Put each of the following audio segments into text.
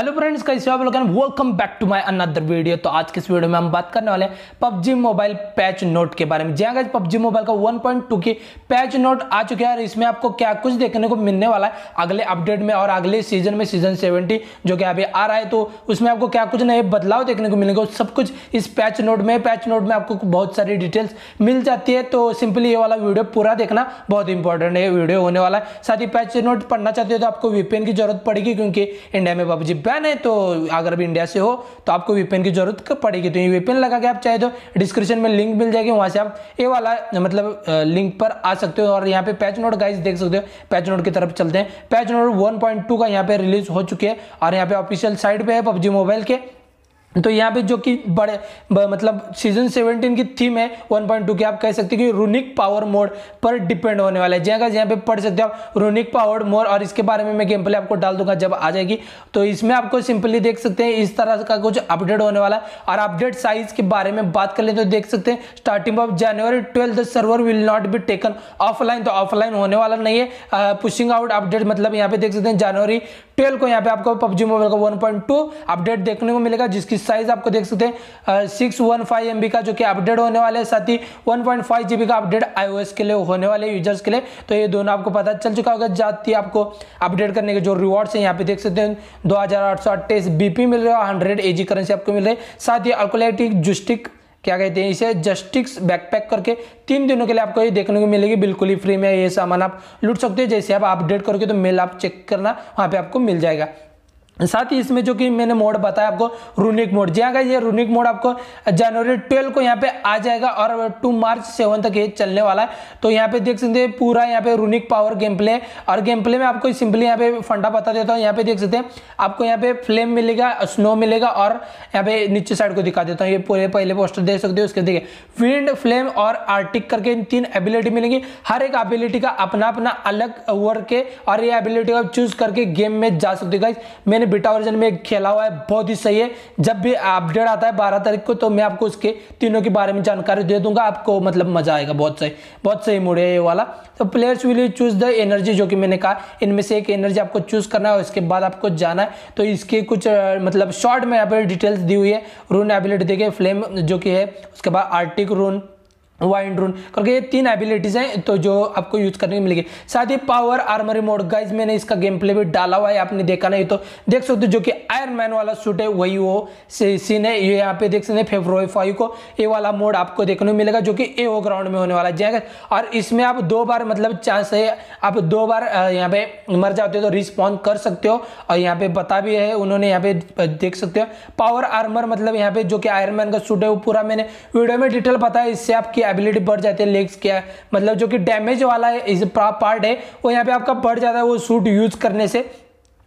Hello friends कैसे आप लोग welcome back to my another video तो आज के इस वीडियो में हम बात करने वाले हैं पबजी मोबाइल पैच नोट के बारे में। जी हाँ पबजी मोबाइल का 1.2 की पैच नोट आ चुके हैं और इसमें आपको क्या कुछ देखने को मिलने वाला है अगले अपडेट में और अगले सीज़न में सीज़न सेवेंटी जो कि अभी आ रहा है तो उसमें आपको क्या कुछ नए बदलाव देखने को मिलेंगे सब कुछ इस पैच नोट में पैच नोट में आपको बहुत सारी डिटेल्स मिल जाती है। तो सिंपली ये वाला वीडियो पूरा देखना बहुत इंपॉर्टेंट है वीडियो होने वाला है। साथ ही पैच नोट पढ़ना चाहते हो तो आपको वीपीएन की ज़रूरत पड़ेगी क्योंकि इंडिया में पबजी बैन है तो अगर भी इंडिया से हो तो आपको वीपीएन की ज़रूरत पड़ेगी? तो ये वीपीएन लगा के आप चाहे तो डिस्क्रिप्शन में लिंक मिल जाएगी, वहाँ से आप ये वाला मतलब लिंक पर आ सकते हो और यहाँ पे पैच नोट गाइज़ देख सकते हो। पैच नोट की तरफ़ चलते हैं। पैच नोट 1.2 का यहाँ पे रिलीज़ हो चुके हैं और यहाँ पे ऑफिशियल साइट पे है, पबजी मोबाइल के। तो यहाँ पे जो कि बड़े ब, मतलब सीज़न 17 की थीम है 1.2 की आप कह सकते हैं कि रूनिक पावर मोड पर डिपेंड होने वाला है। जहाँ का यहाँ पे पढ़ सकते हो आप रूनिक पावर मोड और इसके बारे में मैं गेम प्ले आपको डाल दूँगा जब आ जाएगी। तो इसमें आपको सिंपली देख सकते हैं इस तरह का कुछ अपडेट होने वाला है। और अपडेट साइज़ के बारे में बात कर ले तो देख सकते हैं starting of January twelfth server will not be taken offline तो ऑफलाइन होने वाला नहीं है। पुशिंग आउट अपडेट मतलब यहाँ पे देख सकते हैं जनवरी ट्वेल्व को यहाँ पे आपको पबजी मोबाइल का वन पॉइंट टू अपडेट देखने को मिलेगा, जिसकी साइज़ आपको देख सकते हैं सिक्स वन फाइव एम का जो कि अपडेट होने वाले साथ ही वन पॉइंट फाइव जीबी का अपडेट आईओएस के लिए होने वाले यूज़र्स के लिए। तो ये दोनों आपको पता चल चुका होगा, जाती आपको अपडेट करने के जो रिवॉर्ड्स हैं, यहाँ पे देख सकते हैं, दो हज़ार आठ सौ अट्ठाईस बीपी मिल रहा है हंड्रेड एजी करेंसी आपको मिल रही है। साथ ही अल्कोलेटिक जुस्टिक क्या कहते हैं इसे? जस्टिक्स बैकपैक करके तीन दिनों के लिए आपको ये देखने को मिलेगी, बिल्कुल ही फ्री में ये सामान आप लूट सकते हैं। जैसे आप अपडेट करोगे तो मेल आप चेक करना, वहाँ पे आपको मिल जाएगा। साथ ही इसमें जो कि मैंने मोड बताया आपको रूनिक मोड जी हाँ ये रूनिक मोड आपको जनवरी ट्वेल्व को यहाँ पे आ जाएगा और टू मार्च सेवन तक ये चलने वाला है। तो यहाँ पे देख सकते हैं पूरा यहाँ पे रूनिक पावर गेम प्ले और गेम प्ले में आपको सिंपली यहाँ पे फंडा बता देता हूँ। यहाँ पे देख सकते हैं, आपको यहाँ पे फ्लेम मिलेगा स्नो मिलेगा और यहाँ पे नीचे साइड को दिखा देता हूँ। ये पूरे पहले पोस्टर देख सकते हो उसके देखिए विंड फ्लेम और आर्टिक करके इन तीन एबिलिटी मिलेंगी। हर एक एबिलिटी का अपना अपना अलग वर्क है और ये एबिलिटी आप चूज़ करके गेम में जा सकते मैंने बीटा वर्जन में खेला हुआ है, बहुत ही सही है। जब भी अपडेट आता है बारह तारीख को तो मैं आपको उसके तीनों के बारे में जानकारी दे दूँगा। आपको मतलब मज़ा आएगा, बहुत सही बहुत सही मोड है ये वाला। तो players will choose the energy जो कि मैंने कहा, इनमें से एक एनर्जी आपको चूज़ करना है उसके बाद आपको जाना है। तो इसके कुछ मतलब शॉर्ट में यहाँ पर डिटेल्स दी हुई है। रून एबिलिटी देखिए फ्लेम जो कि है, उसके बाद आर्टिक रून वाइंड रून करके ये तीन एबिलिटीज हैं तो जो आपको यूज़ करने को मिलेगी। साथ ही पावर आर्मरी मोड गाइज़ मैंने इसका गेम प्ले भी डाला हुआ है, आपने देखा नहीं तो। देख सकते हो जो कि आयरन मैन वाला सूट है, वही वो सीन है। ये यहाँ पे देख सकते हैं फेब्रुवरी फाइव को ये वाला मोड आपको देखने को मिलेगा, जो कि ए ओ ग्राउंड में होने वाला है और इसमें आप दो बार मतलब चांस है, आप दो बार यहाँ पे मर जाते हो तो रिस्पॉन्ड कर सकते हो। और यहाँ पे बता भी है, उन्होंने यहाँ पे देख सकते हो। पावर आर्मर मतलब यहाँ पे जो कि आयरन मैन का सूट है, वो पूरा मैंने वीडियो में डिटेल बताया, इससे आपकी एबिलिटी बढ़ जाती है लेग्स क्या मतलब जो कि डैमेज वाला इस पार्ट है, वो यहाँ पे आपका बढ़ जाता है, वो सूट यूज़ करने से।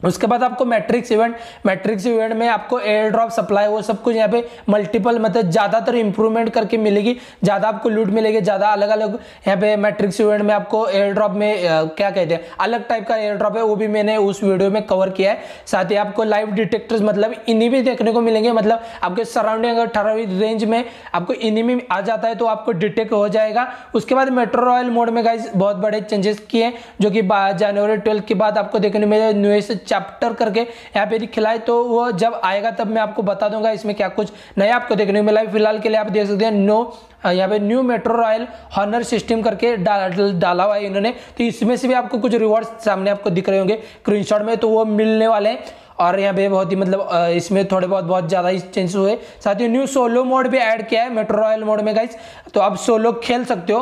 उसके बाद आपको मैट्रिक्स इवेंट मैट्रिक्स इवेंट में आपको एयर ड्रॉप सप्लाई वो सब कुछ यहाँ पे मल्टीपल मतलब ज़्यादातर इंप्रूवमेंट करके मिलेगी। ज़्यादा आपको लूट मिलेगी ज़्यादा अलग अलग यहाँ पे मैट्रिक्स इवेंट में आपको एयर ड्रॉप में आ, क्या कहते हैं अलग टाइप का एयर ड्रॉप है वो भी मैंने उस वीडियो में कवर किया है। साथ ही आपको लाइव डिटेक्टर्स मतलब इन्हीं भी देखने को मिलेंगे मतलब आपके सराउंडिंग अगर अठारहवीं रेंज में आपको इन्हीं में आ जाता है तो आपको डिटेक्ट हो जाएगा। उसके बाद मेट्रो रॉयल मोड में गाइज़ बहुत बड़े चेंजेस किए जो कि जनवरी ट्वेल्थ के बाद आपको देखने में न्यूएस्ट चैप्टर करके यहाँ पे खिलाए तो वो जब आएगा तब मैं आपको बता दूँगा इसमें क्या कुछ नया आपको देखने को मिला है। फ़िलहाल के लिए आप देख सकते हैं नो यहाँ पे new metro royale honour system करके डाला हुआ है इन्होंने। तो इसमें से भी आपको कुछ रिवॉर्ड सामने आपको दिख रहे होंगे स्क्रीनशॉट में तो वो मिलने वाले हैं। और यहाँ पे बहुत ही मतलब इसमें थोड़े बहुत बहुत ज़्यादा ही चेंजेस हुए। साथ ही न्यू सोलो मोड भी ऐड किया है मेट्रो रॉयल मोड में गाइस तो आप सोलो खेल सकते हो।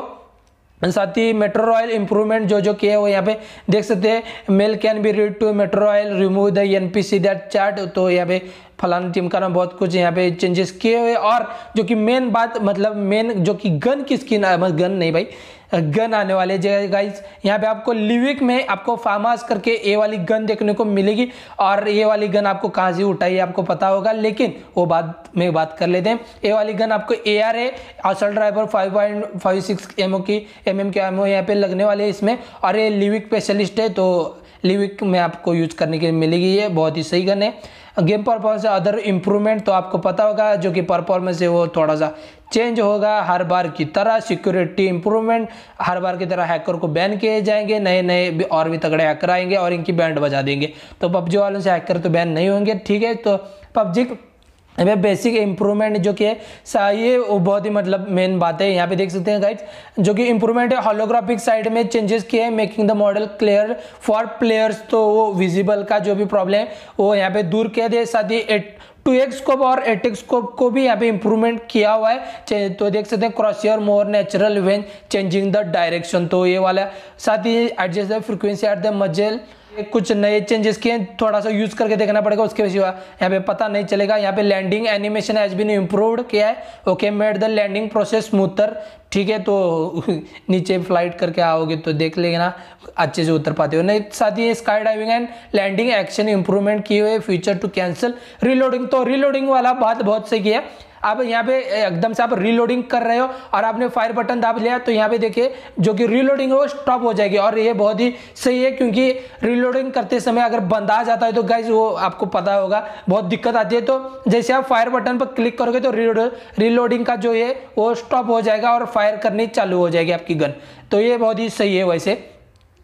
साथ ही मेट्रो रॉयल इंप्रूवमेंट जो जो किए वो यहाँ पे देख सकते हैं। Mail can be read to metro royale remove the N P C that chart तो यहाँ पे फलाना टीम का बहुत कुछ यहाँ पे चेंजेस किए हुए और जो कि मेन बात मतलब मेन जो कि गन की स्किन गन नहीं भाई गन आने वाले गाइस यहाँ पे आपको लिविक में आपको फार्मास करके ए वाली गन देखने को मिलेगी और ये वाली गन आपको कहाँ से उठाई आपको पता होगा, लेकिन वो बात, में बात कर लेते हैं। ए वाली गन आपको ए आर ए असल driver five point five six M O की M M K M O यहाँ पे लगने वाले इसमें। और ये लिविक स्पेशलिस्ट है तो लिविक में आपको यूज़ करने के लिए मिलेगी ये, बहुत ही सही गन है। गेम परफॉर्मेंस अदर इम्प्रूवमेंट तो आपको पता होगा, जो कि परफॉर्मेंस है वो थोड़ा सा चेंज होगा। हर बार की तरह सिक्योरिटी इंप्रूवमेंट हर बार की तरह हैकर को बैन किए जाएँगे नए नए और भी तगड़े हैकर आएँगे और इनकी बैंड बजा देंगे। तो पबजी वालों से हैकर तो बैन नहीं होंगे, ठीक है? तो पबजी अभी बेसिक इंप्रूवमेंट जो कि है ये बहुत ही मतलब मेन बात है। यहाँ पे देख सकते हैं गाइज़ जो कि इंप्रूवमेंट है होलोग्राफिक साइड में चेंजेस किए हैं making the model clear for players तो वो विजिबल का जो भी प्रॉब्लम है, वो यहाँ पे दूर किया दिया साथ ही एट टू एक्स स्कोप और एट एक्स स्कोप को भी यहाँ पे इंप्रूवमेंट किया हुआ है। तो देख सकते हैं crosshair more natural when changing the direction तो ये वाला। साथ ही adjust the frequency at the muzzle कुछ नए चेंजेस किए थोड़ा सा यूज़ करके देखना पड़ेगा उसके वजह यहाँ पे पता नहीं चलेगा, यहाँ पे landing animation has been improved किया है। Okay made the landing process smoother ठीक है तो नीचे फ़्लाइट करके आओगे तो देख लेंगे ना अच्छे से उतर पाते हो। नहीं, साथ ही sky diving and landing action improvement किए हुए फीचर टू कैंसिल रीलोडिंग तो रीलोडिंग वाला बात बहुत सही है। आप यहाँ पे एकदम से आप रीलोडिंग कर रहे हो और आपने फायर बटन दाब लिया तो यहाँ पे देखिए, जो कि रीलोडिंग है वो स्टॉप हो जाएगी। और ये बहुत ही सही है, क्योंकि रीलोडिंग करते समय अगर बंद आ जाता है तो गाइज़ वो आपको पता होगा, बहुत दिक्कत आती है। तो जैसे आप फायर बटन पर क्लिक करोगे तो रीलोडिंग का जो है वो स्टॉप हो जाएगा और फायर करनी चालू हो जाएगी आपकी गन तो ये बहुत ही सही है वैसे।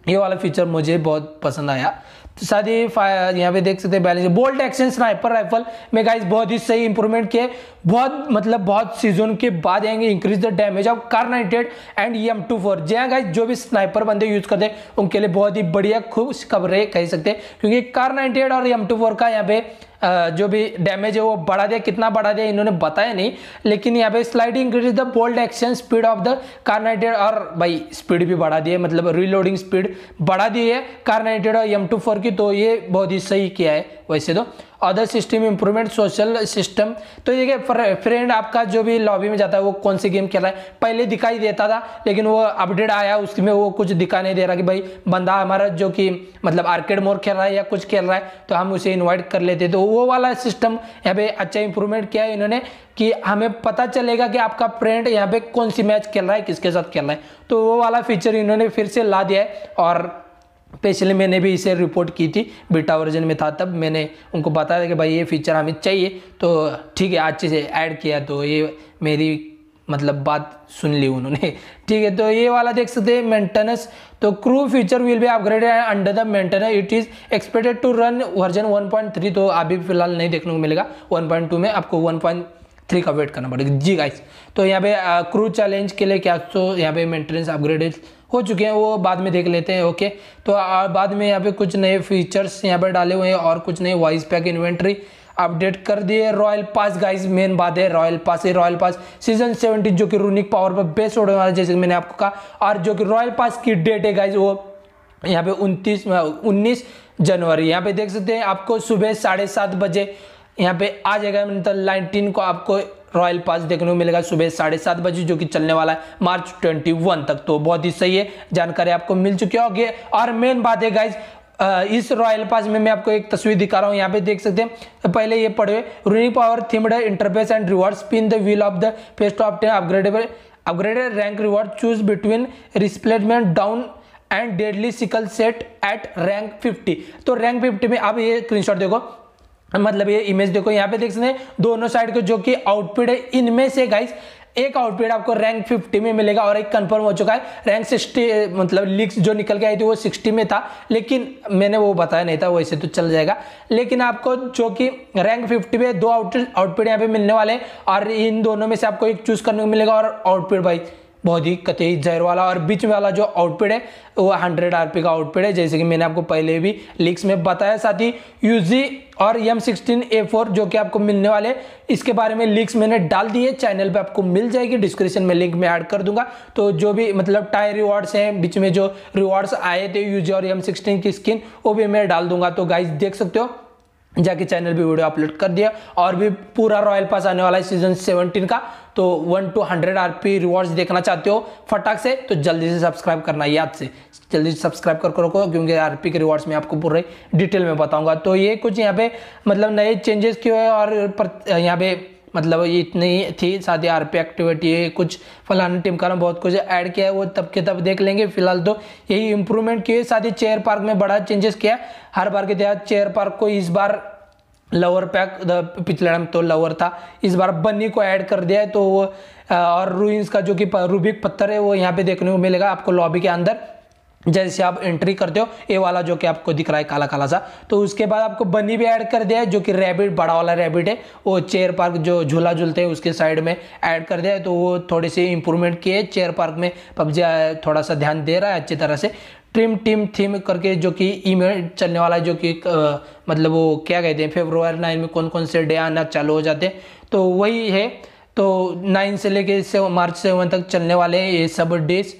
ये वाला फीचर मुझे बहुत पसंद आया। तो ही यहाँ पे देख सकते हैं balance bolt action sniper rifle में गाइस बहुत ही सही इंप्रूवमेंट किए। बहुत मतलब बहुत सीज़न के बाद आएँगे। इंक्रीज द डैमेज ऑफ़ कार नाइटेड and M two four G guys जो भी स्नाइपर बंदे यूज़ करते हैं, उनके लिए बहुत ही बढ़िया खुश खबरें कह सकते हैं। क्योंकि कार नाइटेड और एम टू फोर का यहाँ पे जो भी डैमेज है, वो बढ़ा दिया। कितना बढ़ा दिया, इन्होंने बताया नहीं। लेकिन यहाँ पे sliding increase the bold action speed of the कार्नाइटेड और भाई स्पीड भी बढ़ा दी है। मतलब रीलोडिंग स्पीड बढ़ा दी है। कार्नाइटेड और एम टू फोर की तो ये बहुत ही सही किया है। वैसे तो other system improvement social system तो देखिए फ्रेंड आपका जो भी लॉबी में जाता है, वो कौन सी गेम खेल रहा है? पहले दिखाई देता था, लेकिन वो अपडेट आया उसमें वो कुछ दिखा नहीं दे रहा कि भाई, बंदा हमारा जो कि मतलब आर्केड मोर खेल रहा है या कुछ खेल रहा है तो हम उसे इन्वाइट कर लेते। तो वो वाला सिस्टम यहाँ पे अच्छा इंप्रूवमेंट किया है इन्होंने, कि हमें पता चलेगा कि आपका फ्रेंड यहाँ पे कौन सी मैच खेल रहा है, किसके साथ खेल रहा है। तो वो वाला फीचर इन्होंने फिर से ला दिया है, और स्पेशली मैंने भी इसे रिपोर्ट की थी बीटा वर्जन में था तब मैंने उनको बताया था कि भाई ये फीचर हमें चाहिए। तो ठीक है अच्छे से ऐड किया तो ये मेरी मतलब बात सुन ली उन्होंने। ठीक है तो ये वाला देख सकते हैं मेंटेनेंस तो crew feature will be upgraded under the maintenance it is expected to run version 1.3 तो अभी फ़िलहाल नहीं देखने को मिलेगा। 1.2 में आपको 1.3 का वेट करना पड़ेगा। जी गाइस तो यहाँ पे क्रू चैलेंज के लिए क्या तो यहाँ पे मेंटेनेंस अपग्रेडेड हो चुके हैं, वो बाद में देख लेते हैं ओके तो बाद में यहाँ पे कुछ नए फीचर्स यहाँ पे डाले हुए हैं और कुछ नए वॉइस पैक इन्वेंट्री अपडेट कर दिए रॉयल पास गाइस मेन बात है रॉयल पास है रॉयल पास सीज़न 17 जो कि रूनिक पावर पर बेस्ट होने वाला, जैसे मैंने आपको कहा, और जो कि रॉयल पास की डेट है गाइज़ वो यहाँ पे उनतीस, उन्नीस जनवरी। यहाँ पे देख सकते हैं, आपको सुबह साढ़े सात बजे यहाँ पे आ जाएगा मतलब नाइनटीन को आपको रॉयल पास देखने को मिलेगा सुबह साढ़े सात बजे, जो कि चलने वाला है मार्च ट्वेंटी वन तक। तो बहुत ही सही है, जानकारी आपको मिल चुकी होगी और मेन बात है गाइज़ इस रॉयल पास में मैं आपको एक तस्वीर दिखा रहा हूँ, यहाँ पे देख सकते हैं। तो पहले ये पढ़े runic power themed interface and reward spin the wheel of the past of ten upgradable upgraded rank reward choose between replacement down and deadly sickle set at rank 50 तो रैंक 50 में आप ये स्क्रीनशॉट देखो। मतलब ये इमेज देखो, यहाँ पे देख सकते हैं, दोनों साइड को जो कि आउटपुट है, इनमें से गाइस एक आउटपुट आपको रैंक 50 में मिलेगा और एक कंफर्म हो चुका है। रैंक 60 मतलब लीक्स जो निकल के आई थी वो 60 में था, लेकिन मैंने वो बताया नहीं था वैसे तो चल जाएगा। लेकिन आपको जो कि रैंक 50 में दो आउटपुट आउटपुट यहाँ पे मिलने वाले हैं, और इन दोनों में से आपको एक चूज़ करने को मिलेगा और आउटपुट भाई बहुत ही कतई जहर वाला और बीच वाला जो आउटपुट है, वो हंड्रेड आरपी का आउटपुट है, जैसे कि मैंने आपको पहले भी लीक्स में बताया। साथ ही यूजी और एम सिक्सटीन ए फोर जो कि आपको मिलने वाले इसके बारे में लिंक्स मैंने डाल दिए चैनल पे आपको मिल जाएगी डिस्क्रिप्शन में लिंक में ऐड कर दूँगा। तो जो भी मतलब टायर रिवॉर्ड्स हैं, बीच में जो रिवॉर्ड्स आए थे यूजी और एम सिक्सटीन की स्किन वो भी मैं डाल दूँगा। तो गाइज़ देख सकते हो जाके चैनल पे वीडियो अपलोड कर दिया और भी पूरा रॉयल पास आने वाला है सीज़न 17 का। तो one two hundred RP rewards देखना चाहते हो फटाक से तो जल्दी से सब्सक्राइब करना, याद से। जल्दी से सब्सक्राइब कर, करो क्योंकि आरपी के रिवॉर्ड्स में आपको पूरे डिटेल में बताऊँगा। तो ये कुछ यहाँ पे मतलब नए चेंजेस क्यों हुए और यहाँ पे मतलब ये इतनी थी शादी आर पी एक्टिविटी है कुछ फलाना टीम का बहुत कुछ ऐड किया है, वो तब के तब देख लेंगे। फ़िलहाल तो यही इंप्रूवमेंट किए ही चेयर पार्क में बड़ा चेंजेस किया हर बार के तहत चेयर पार्क को इस बार लोअर पैक पिछले टाइम तो लोअर था, इस बार बन्नी को ऐड कर दिया है तो और रूइंस का जो कि रूबिक पत्थर है, वो यहाँ पे देखने को मिलेगा आपको लॉबी के अंदर। जैसे आप एंट्री करते हो ये वाला जो कि आपको दिख रहा है काला काला सा तो उसके बाद आपको बनी भी ऐड कर दिया है, जो कि रैबिट बड़ा वाला रैबिट है, वो चेयर पार्क जो झूला झूलते हैं, उसके साइड में ऐड कर दिया है तो वो थोड़ी सी इंप्रूवमेंट किए चेयर पार्क में पबजी थोड़ा सा ध्यान दे रहा है, अच्छी तरह से। ट्रिम टीम थीम करके जो कि ईमेल चलने वाला है, जो कि मतलब वो क्या कहते हैं फेब्रुआरी नाइन में कौन कौन से डे आना चालू हो जाते हैं तो वही है। तो नाइन से लेके मार्च सेवन तक चलने वाले ये सब डेज़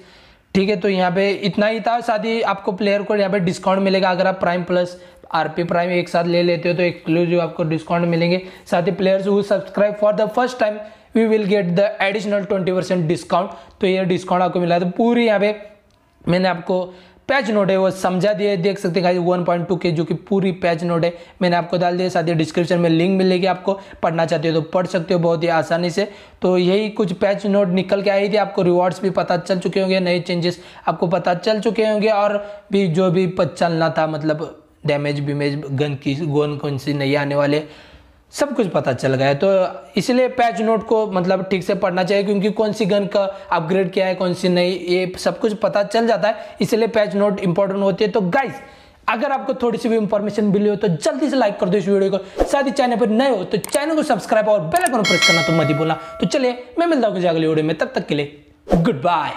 ठीक है तो यहाँ पे इतना ही था। साथ ही आपको प्लेयर को यहाँ पे डिस्काउंट मिलेगा। अगर आप प्राइम प्लस आरपी प्राइम एक साथ ले लेते हो तो एक्सक्लूसिव आपको डिस्काउंट मिलेंगे। साथ ही प्लेयर्स वो subscribe for the first time we will get the additional twenty percent discount तो ये डिस्काउंट आपको मिला। तो पूरी यहाँ पे मैंने आपको पैच नोट है, वो समझा दिए देख सकते हैं वन पॉइंट टू के जो कि पूरी पैच नोट है। मैंने आपको डाल दिया, साथ ही डिस्क्रिप्शन में लिंक मिलेगी आपको, पढ़ना चाहते हो तो पढ़ सकते हो बहुत ही आसानी से। तो यही कुछ पैच नोट निकल के आई थी, आपको रिवॉर्ड्स भी पता चल चुके होंगे, नए चेंजेस आपको पता चल चुके होंगे, और भी जो भी चलना था मतलब डैमेज बिमेज गन की, गोन कौन सी नहीं आने वाले सब कुछ पता चल गया तो इसलिए पैच नोट को मतलब ठीक से पढ़ना चाहिए, क्योंकि कौन सी गन का अपग्रेड किया है, कौन सी नहीं, ये सब कुछ पता चल जाता है। इसलिए पैच नोट इंपॉर्टेंट होती है। तो गाइज़ अगर आपको थोड़ी सी भी इंफॉर्मेशन मिली हो तो जल्दी से लाइक कर दो इस वीडियो को। साथ ही चैनल पर नए हो तो चैनल को सब्सक्राइब और बेल आइकन प्रेस करना तो मत ही बोलना तो चलिए, मैं मिलता हूँ अगली वीडियो में। तब तक के लिए गुड बाय